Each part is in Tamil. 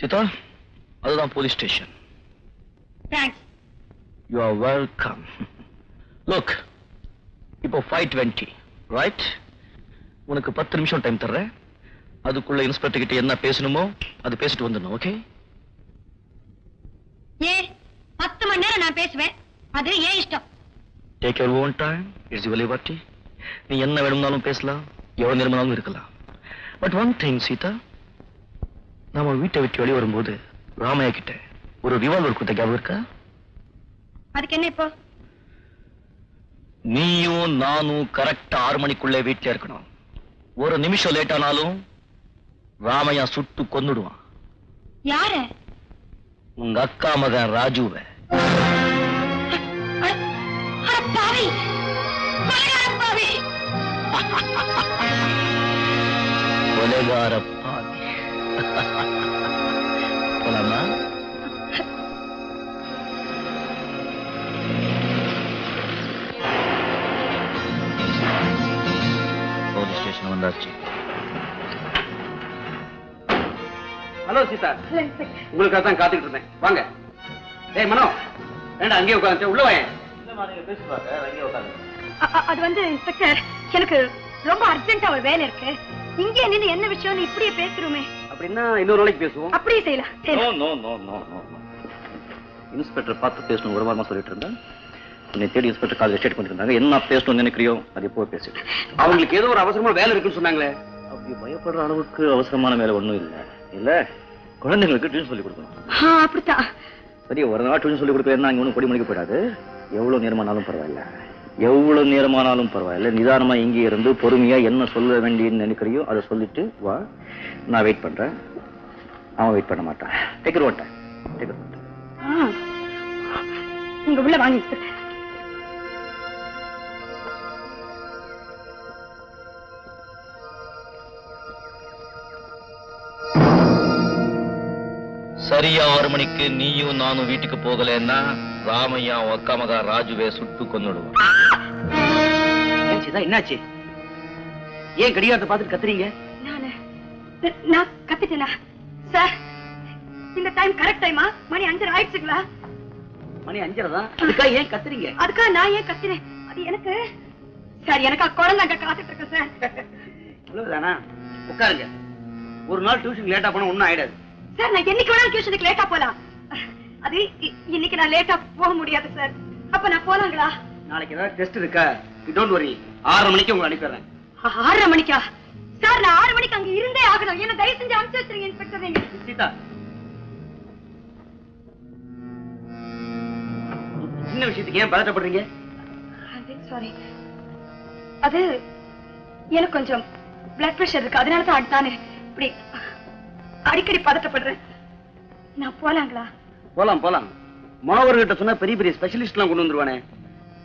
சீதா அதுதான் police station thanks you are welcome look இப்போ ஃபைவ் டுவெண்ட்டி ரைட் உனக்கு பத்து நிமிஷம் டைம் தர்றேன். அதுக்குள்ள இன்ஸ்பெக்டர் கிட்ட என்ன பேசணுமோ அது பேசிட்டு வந்துடணும் ஓகே ஏன் பத்து மணி நேரம் நான் பேசுவேன். அது ஏன் இஷ்டம். Take your own time it's your liberty நீ என்ன வேணும்னாலும் பேசலாம் எவ்வளவு நேரமானாலும் இருக்கலாம். பட் ஒன் திங் சீதா நாம வீட்டை விட்டு வெளியே வரும்போது ராமையா கிட்ட ஒரு ரிவால்வர் கொடுத்த ஞாபகம் இருக்கா? அதுக்கு என்ன இப்போ? நீயும் நானும் கரெக்டா ஆறு மணிக்குள்ளே வீட்டுல இருக்கணும். ஒரு நிமிஷம் லேட் ஆனாலும் ராமையா சுட்டு கொன்னுடுவான். யாரு? உங்க அக்கா மகன் ராஜுவை. கொலைகார போலாமா போலீஸ் ஸ்டேஷன் வந்தாச்சு ஹலோ சீதா உங்களுக்காக தான் காத்துக்கிட்டு இருந்தேன். வாங்க. ஏய் மனோ. ஏண்டா அங்கேயே உட்காந்து உள்ள அ- அது வந்து இன்ஸ்பெக்டர் எனக்கு ரொம்ப அர்ஜென்ட்டா ஒரு வேலை இருக்கு. இங்கே நின்னு என்ன விஷயம்னு இப்படியே பேசுறோமே அப்படின்னா இன்னொரு நாளைக்கு பேசுவோம். அப்படியே செய்யலாம். நோ செய்யலாம். No no no no inspector பார்த்து பேசணும் ஒரு வாரமா சொல்லிட்டு இருந்தேன். உன்னை தேடி இன்ஸ்பெக்டர் கால் ஸ்டேட் பண்ணிருந்தாங்க. என்ன பேசணும்னு நினைக்கிறியோ அது எப்போ பேசிட்டு அவங்களுக்கு ஏதோ ஒரு அவசரமா வேலை இருக்குன்னு சொன்னாங்களே. அப்படி பயப்படுற அளவுக்கு அவசரமான வேலை ஒண்ணும் இல்ல. இல்ல குழந்தைங்களுக்கு டியூஷன் சொல்லி கொடுக்கணும். அப்படித்தான். சரி ஒரு நாள் டியூஷன் சொல்லி கொடுக்கறதுனா இங்க ஒன்றும் பொடி மணிக்க போயிடாது. எவ்வளவு நேரமானாலும் பரவாயில்ல. எவ்வளவு நேரமானாலும் பரவாயில்ல. நிதானமா இங்கே இருந்து பொறுமையா என்ன சொல்ல வேண்டியன்னு நினைக்கிறியோ அதை சொல்லிட்டு வா. நான் வெயிட் பண்றேன். அவன் வெயிட் பண்ண மாட்டான். டேக்கர் ஓட்டேன் டேக்கர் ஆ. நீங்க உள்ள வாங்க சரியா ஆறு மணிக்கு நீயும் நானும் வீட்டுக்கு போகலன்னா ராமையா உன் அக்கா மகா ராஜுவே சுட்டு கொன்னுடுவான் ஏன் சீதா என்னாச்சு? ஏன் கடிகாரத்தை பார்த்துட்டு கத்துறீங்க? நானு. நான் கத்துட்டேனா? சார் இந்த டைம் கரெக்ட் டைமா மணி அஞ்சரை ஆயிடுச்சுங்களா? மணி அஞ்சரை தான் அதுக்காக ஏன் கத்துறீங்க? அதுக்காக நான் ஏன் கத்தினேன் அது எனக்கு சார் எனக்கு குழந்தை அங்க காத்துட்டு இருக்கு சார். இவ்வளவுதானா? உட்காருங்க. ஒரு நாள் டியூஷன் லேட்டா போனா ஒண்ணும் ஆயிடாது. சார் நான் என்னைக்கு வேணாலும் டியூஷனுக்கு லேட்டா போலாம். அது இன்னைக்கு நான் லேட்டா போக முடியாது சார். அப்ப நான் போலாங்களா? நாளைக்கு ஏதாவது டெஸ்ட் இருக்கா? டோன்ட் வரி ஆறரை மணிக்கு உங்களை அனுப்பிடுறேன். ஆறரை மணிக்கா? சார் நான் ஆறு மணிக்கு அங்க இருந்தே ஆகணும். என்ன தயவு செஞ்சு அனுப்பிச்சு வச்சிருங்க இன்ஸ்பெக்டர் நீங்க. சீதா சின்ன விஷயத்துக்கு ஏன் பதட்டப்படுறீங்க? சாரி அது எனக்கு கொஞ்சம் பிளட் பிரஷர் இருக்கு. அதனால தான் அடுத்தானே இப்படி அடிக்கடி பதட்டப்படுறேன். நான் போலாங்களா? போலாம் போலாம். மாவர்கிட்ட சொன்னா பெரிய பெரிய ஸ்பெஷலிஸ்ட் எல்லாம் கொண்டு வந்துருவானே.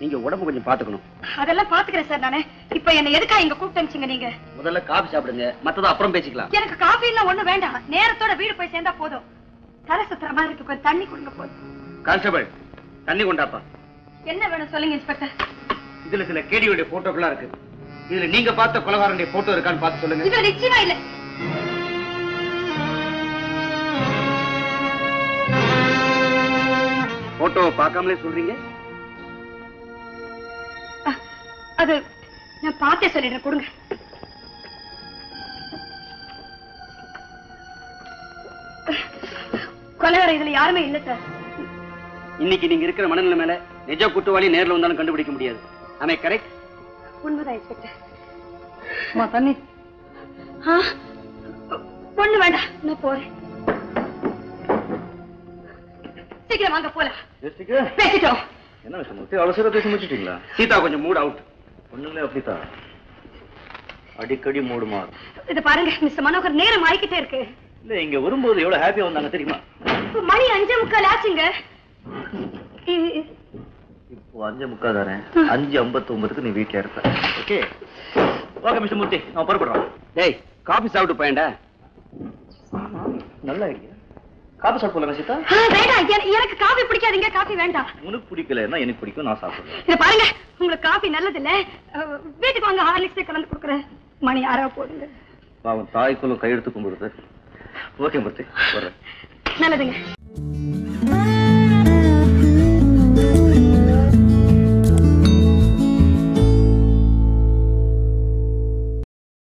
நீங்க உடம்பு கொஞ்சம் பாத்துக்கணும். அதெல்லாம் பாத்துக்கிறேன் சார் நானு. இப்ப என்ன எதுக்கா இங்க கூப்பிட்டு நீங்க? முதல்ல காபி சாப்பிடுங்க மத்தத அப்புறம் பேசிக்கலாம். எனக்கு காஃபி எல்லாம் ஒண்ணு வேண்டாம். நேரத்தோட வீடு போய் சேர்ந்தா போதும். தலை சுத்துற மாதிரி இருக்கு கொஞ்சம் தண்ணி கொடுங்க போதும். கான்ஸ்டபிள் தண்ணி கொண்டாப்பா. என்ன வேணும் சொல்லுங்க இன்ஸ்பெக்டர். இதுல சில கேடியோட போட்டோக்கெல்லாம் இருக்கு. இதுல நீங்க பார்த்த கொலகாரனுடைய போட்டோ இருக்கான்னு பார்த்து சொல்லுங்க. இதுல நிச்சயமா இல்ல. போட்டோவை பார்க்காமலே சொல்றீங்க? அது நான் பார்த்தே சொல்லிடுறேன் கொடுங்க. கொலைகார இதுல யாருமே இல்ல சார். இன்னைக்கு நீங்க இருக்கிற மனநிலை மேல நிஜ குற்றவாளி நேர்ல வந்தாலும் கண்டுபிடிக்க முடியாது. ஆமே கரெக்ட் உண்மைதான் இன்ஸ்பெக்டர். அம்மா தண்ணி. ஆ ஒண்ணு வேண்டாம் நான் போறேன். சீக்கிரம் வாங்க போலாம். பேசிட்டோம். என்ன விஷயம்? மூர்த்தி? அவசர பேசி முடிச்சிட்டீங்களா சீதா கொஞ்சம் மூட் அவுட் ஒண்ணுங்களே அப்படித்தான். அடிக்கடி மூடு மாறும். இது பாருங்க மிஸ்டர் மனோகர் நேரம் ஆயிக்கிட்டே இருக்கு. இல்ல இங்க வரும்போது எவ்வளவு ஹாப்பியா வந்தாங்க தெரியுமா? இப்ப மணி அஞ்சே முக்கால் ஆச்சுங்க. இப்போ அஞ்சு முக்கால் தரேன் அஞ்சு ஐம்பத்தி ஒன்பதுக்கு நீ வீட்டுல இருப்ப. ஓகே ஓகே மிஸ்டர் மூர்த்தி நான் புறப்படுறோம் டேய் காபி சாப்பிட்டு போயேன்டா. நல்ல ஐடியா காபி சாப்பிடலாம் சீதா? வேண்டாம் என- எனக்கு காபி பிடிக்காதீங்க காபி வேண்டாம். உனக்கு பிடிக்கலன்னா எனக்கு பிடிக்கும் நான் சாப்பிடுறேன் இத பாருங்க உங்களுக்கு நல்லது இல்ல வீட்டுக்கு வாங்க ஹார்லிக்ஸே கலந்து கொடுக்குறேன். மணி யாரோ போடுங்க பாவம் தாய்க்குள்ள கையெடுத்து கும்பிடுது ஓகே மூர்த்தி வர்றேன். நல்லதுங்க.